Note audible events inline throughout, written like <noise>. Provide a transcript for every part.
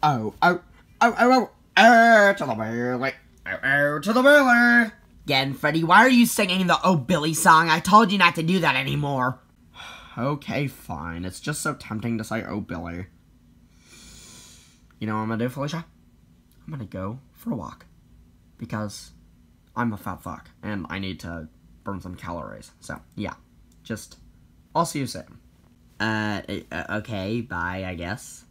Oh, oh, oh, oh, oh, oh, to the Billy, oh, oh, to the Billy. Golden Freddy, why are you singing the Oh Billy song? I told you not to do that anymore. <sighs> Okay, fine. It's just so tempting to say, oh, Billy. You know what I'm gonna do, Felicia? I'm gonna go for a walk. Because I'm a fat fuck, and I need to burn some calories. So, yeah. Just, I'll see you soon. Uh, uh okay, bye, I guess.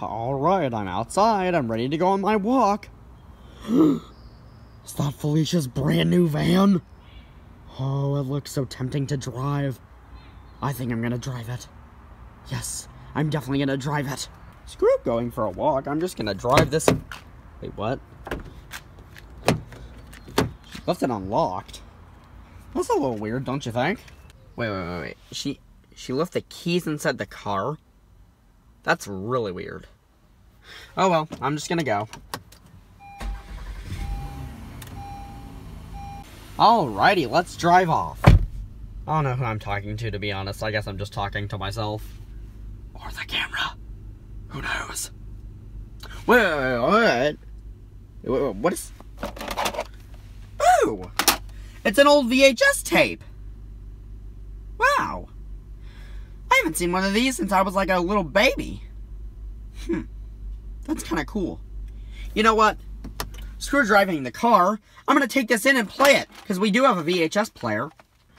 Alright, I'm outside. I'm ready to go on my walk. <gasps> Is that Felicia's brand new van? Oh, it looks so tempting to drive. I think I'm gonna drive it. Yes, I'm definitely gonna drive it. Screw going for a walk. I'm just gonna drive this. Wait, what? She left it unlocked. That's a little weird, don't you think? Wait, wait, wait, wait. She she left the keys inside the car? That's really weird. Oh well, I'm just gonna go. Alrighty, let's drive off. I don't know who I'm talking to, to be honest. I guess I'm just talking to myself. Or the camera. Who knows? Wait, wait. What is... Ooh! It's an old VHS tape! Wow! I haven't seen one of these since I was like a little baby. Hmm. That's kind of cool. You know what? Screw driving the car. I'm going to take this in and play it, because we do have a VHS player.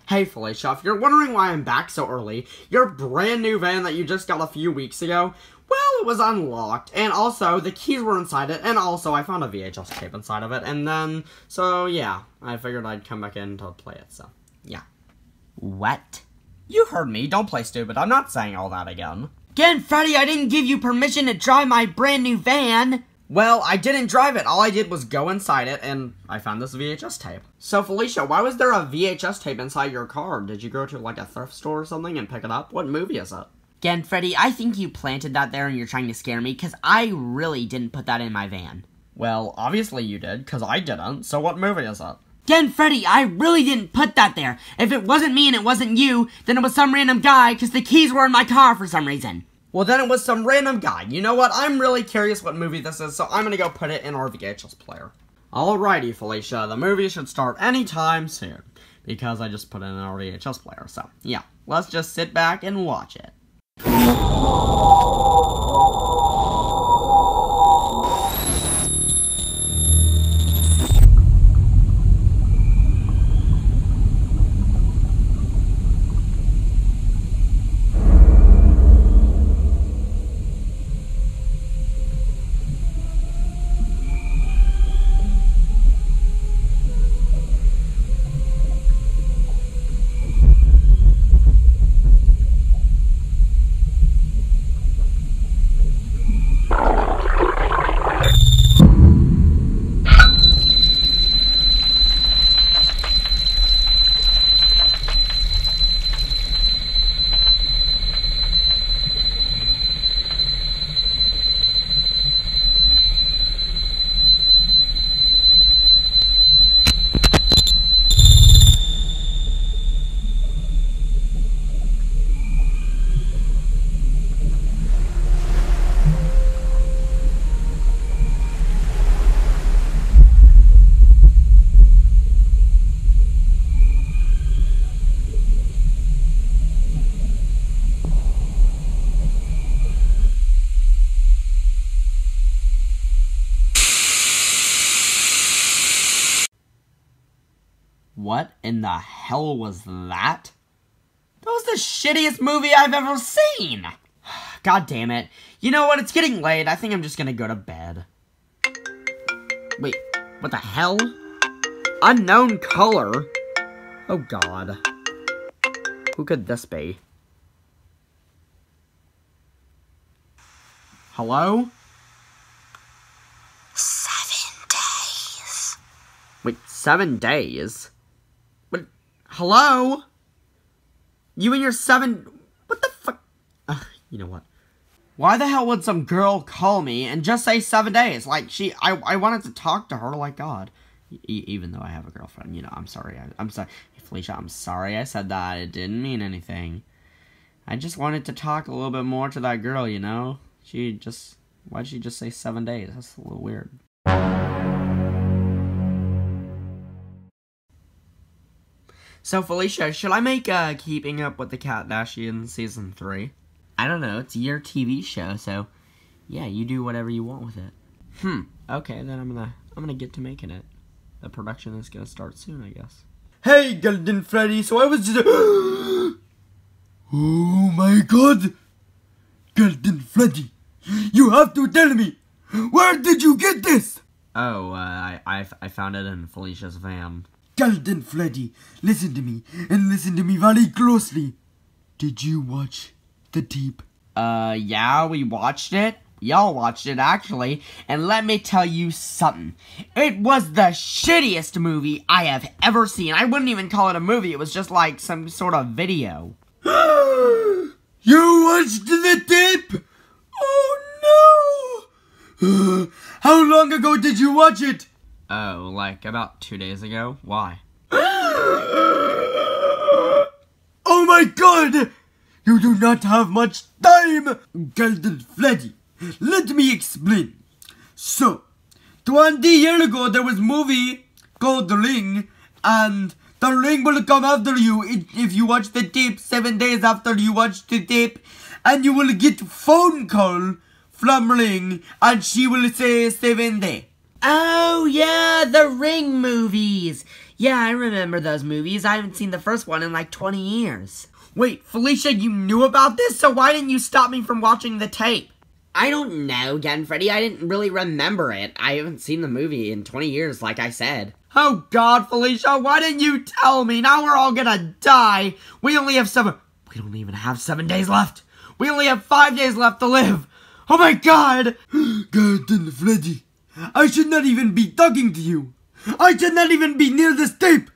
Hey Felicia, if you're wondering why I'm back so early, your brand new van that you just got a few weeks ago, well, it was unlocked, and also, the keys were inside it, and also, I found a VHS tape inside of it, and then, so, yeah, I figured I'd come back in to play it, so, yeah. What? You heard me, don't play stupid, I'm not saying all that again. Golden Freddy, I didn't give you permission to drive my brand new van! Well, I didn't drive it. All I did was go inside it, and I found this VHS tape. So, Felicia, why was there a VHS tape inside your car? Did you go to, like, a thrift store or something and pick it up? What movie is it? Golden Freddy, I think you planted that there and you're trying to scare me, because I really didn't put that in my van. Well, obviously you did, because I didn't. So what movie is it? Golden Freddy, I really didn't put that there. If it wasn't me and it wasn't you, then it was some random guy, because the keys were in my car for some reason. Well, then it was some random guy. You know what? I'm really curious what movie this is, so I'm gonna go put it in our VHS player. Alrighty, Felicia, the movie should start anytime soon. Because I just put it in our VHS player, so yeah. Let's just sit back and watch it. What in the hell was that? That was the shittiest movie I've ever seen! <sighs> God damn it. You know what? It's getting late. I think I'm just gonna go to bed. Wait, what the hell? Unknown color? Oh god. Who could this be? Hello? Seven days. Wait, seven days? Hello? You and your seven... What the fuck? Ugh, you know what? Why the hell would some girl call me and just say seven days? Like, she... I, I wanted to talk to her like God. E even though I have a girlfriend, you know, I'm sorry. I, I'm sorry. Felicia, I'm sorry I said that. It didn't mean anything. I just wanted to talk a little bit more to that girl, you know? She just Why'd she just say seven days? That's a little weird. So Felicia, should I make uh Keeping Up with the Kardashians season three? I don't know. It's your TV show, so yeah, you do whatever you want with it. Hmm. Okay, then I'm gonna I'm gonna get to making it. The production is gonna start soon, I guess. Hey, Golden Freddy, so I was just. <gasps> oh my god! Golden Freddy, you have to tell me, where did you get this? Oh, uh, I, I I found it in Felicia's van. Golden Freddy, listen to me, and listen to me very closely. Did you watch the Deep? Uh, yeah, we watched it. Y'all watched it actually, and let me tell you something. It was the shittiest movie I have ever seen. I wouldn't even call it a movie. It was just like some sort of video. <gasps> you watched the tape? Oh no! <gasps> how long ago did you watch it? Oh, like about two days ago. Why? <gasps> Oh my god! You do not have much time! Golden Freddy, let me explain. So, 20 years ago there was movie called The Ring, and The Ring will come after you if you watch the tape seven days after you watch the tape, and you will get phone call from Ring, and she will say seven day. Oh, yeah, the Ring movies. Yeah, I remember those movies. I haven't seen the first one in like 20 years. Wait, Felicia, you knew about this, so why didn't you stop me from watching the tape? I don't know, Golden Freddy. I didn't really remember it. I haven't seen the movie in 20 years, like I said. Oh God, Felicia, why didn't you tell me? Now we're all gonna die. We only have seven. We don't even have seven days left. We only have five days left to live. Oh my God! <gasps> <gasps> Golden Freddy, I should not even be talking to you. I should not even be near this <sighs> tape.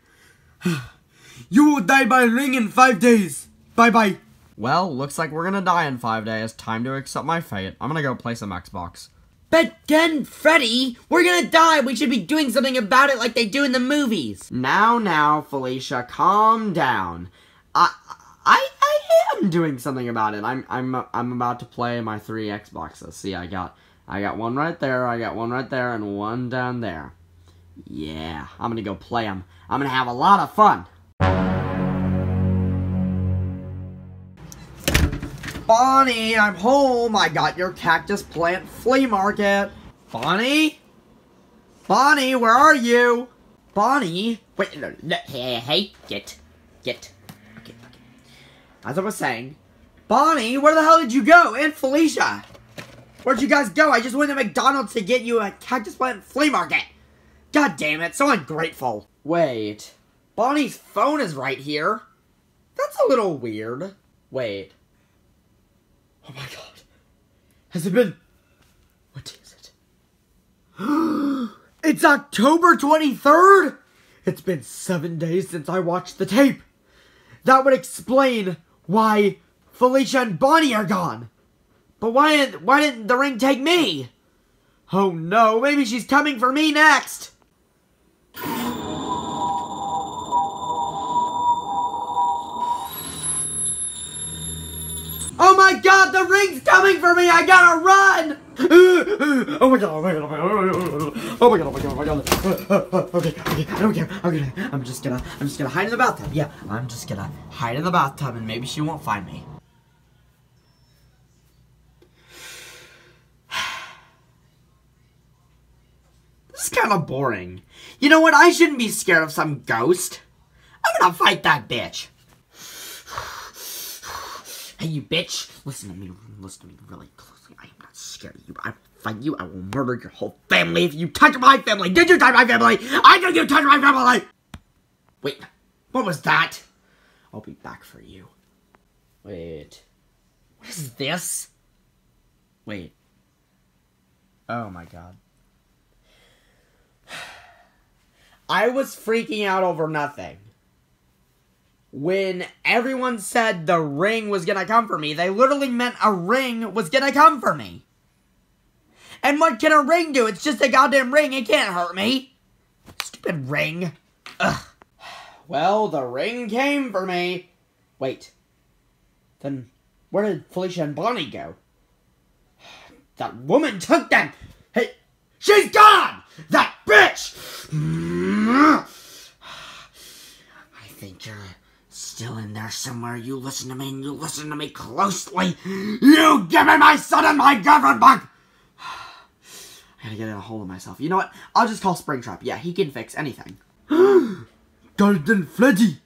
You will die by ring in five days. Bye bye. Well, looks like we're gonna die in five days. Time to accept my fate. I'm gonna go play some Xbox. But then, Freddy, we're gonna die. We should be doing something about it like they do in the movies. Now, now, Felicia, calm down. I, I, I am doing something about it. I'm, I'm, I'm about to play my three Xboxes. See, I got, I got one right there. I got one right there, and one down there. Yeah, I'm gonna go play them. I'm gonna have a lot of fun. Bonnie, I'm home. I got your cactus plant flea market. Bonnie? Bonnie, where are you? Bonnie? Wait, no, no, hey, hey, get, get. Okay, okay. As I was saying, Bonnie, where the hell did you go? And Felicia? Where'd you guys go? I just went to McDonald's to get you a cactus plant flea market. God damn it, so ungrateful. Wait, Bonnie's phone is right here. That's a little weird. Wait. Oh my god. Has it been. What is it? <gasps> it's October 23rd? It's been seven days since I watched the tape. That would explain why Felicia and Bonnie are gone. But why didn't, why didn't the ring take me? Oh no, maybe she's coming for me next. Oh my god, the ring's coming for me! I gotta run! <laughs> Oh my god, oh my god, oh my god, oh my god, oh my god, oh my god. Oh, oh, okay, okay, I don't care. I'm gonna, I'm just gonna, I'm just gonna hide in the bathtub. Yeah, I'm just gonna hide in the bathtub and maybe she won't find me. This is kind of boring. You know what? I shouldn't be scared of some ghost. I'm gonna fight that bitch. Hey, you bitch! Listen to me, listen to me really closely. I am not scared of you. I will fight you. I will murder your whole family if you touch my family. Did you touch my family? I know you touched my family! Wait, what was that? I'll be back for you. Wait. What is this? Wait. Oh my god. I was freaking out over nothing when everyone said the ring was gonna come for me, they literally meant a ring was gonna come for me. And what can a ring do? It's just a goddamn ring. It can't hurt me. Stupid ring. Ugh. Well, the ring came for me. Wait. Then where did Felicia and Bonnie go? That woman took them! Hey, she's gone! That bitch! Still in there somewhere. You listen to me and you listen to me closely. You give me my son and my back! <sighs> I gotta get a hold of myself. You know what? I'll just call Springtrap. Yeah, he can fix anything. <gasps> Golden Freddy!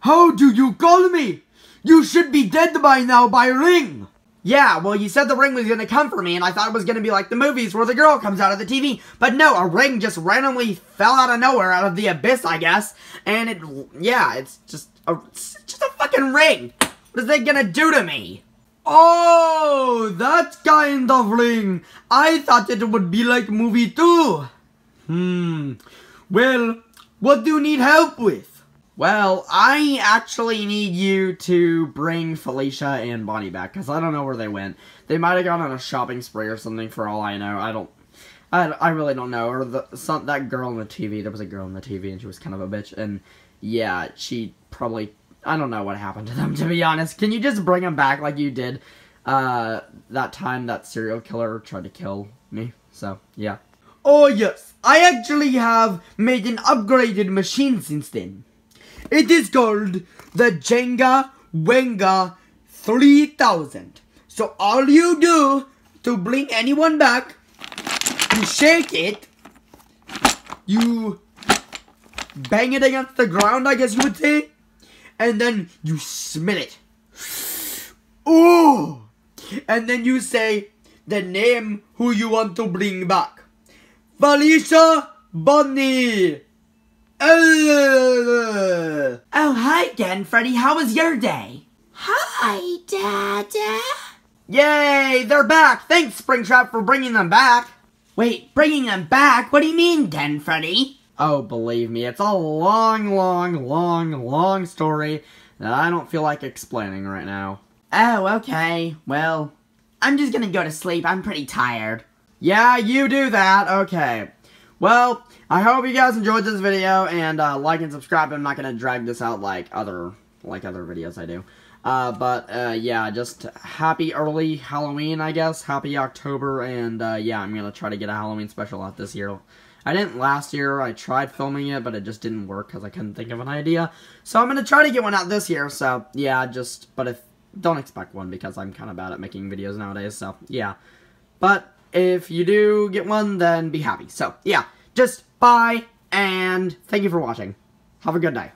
How do you call me? You should be dead by now by ring! Yeah, well, you said the ring was gonna come for me, and I thought it was gonna be like the movies where the girl comes out of the TV. But no, a ring just randomly fell out of nowhere, out of the abyss, I guess. And it, yeah, it's just a, it's just a fucking ring. What is they gonna do to me? Oh, that kind of ring. I thought it would be like movie 2. Hmm. Well, what do you need help with? Well, I actually need you to bring Felicia and Bonnie back, because I don't know where they went. They might have gone on a shopping spree or something, for all I know. I don't... I, I really don't know. Or the some, that girl on the TV. There was a girl on the TV, and she was kind of a bitch. And, yeah, she probably... I don't know what happened to them, <laughs> to be honest. Can you just bring them back like you did uh, that time that serial killer tried to kill me? So, yeah. Oh yes, I actually have made an upgraded machine since then. It is called the Jenga Wenga 3000. So all you do to bring anyone back, you shake it, you bang it against the ground, I guess you would say, and then you smell it. Ooh! And then you say the name who you want to bring back. Felicia Bonnie. Uh, Oh, hi again, Freddy. How was your day? Hi, Dada. Yay, they're back! Thanks, Springtrap, for bringing them back! Wait, bringing them back? What do you mean, Golden Freddy? Oh, believe me, it's a long, long, long, long story that I don't feel like explaining right now. Oh, okay. Well, I'm just gonna go to sleep. I'm pretty tired. Yeah, you do that. Okay. Well, I hope you guys enjoyed this video and uh, like and subscribe. I'm not gonna drag this out like other like other videos I do. Uh, but uh, yeah, just happy early Halloween, I guess. Happy October, and uh, yeah, I'm gonna try to get a Halloween special out this year. I didn't last year. I tried filming it, but it just didn't work because I couldn't think of an idea. So I'm gonna try to get one out this year. So yeah, just but if don't expect one because I'm kind of bad at making videos nowadays. So yeah, but if you do get one, then be happy. So yeah, just bye and thank you for watching. Have a good day.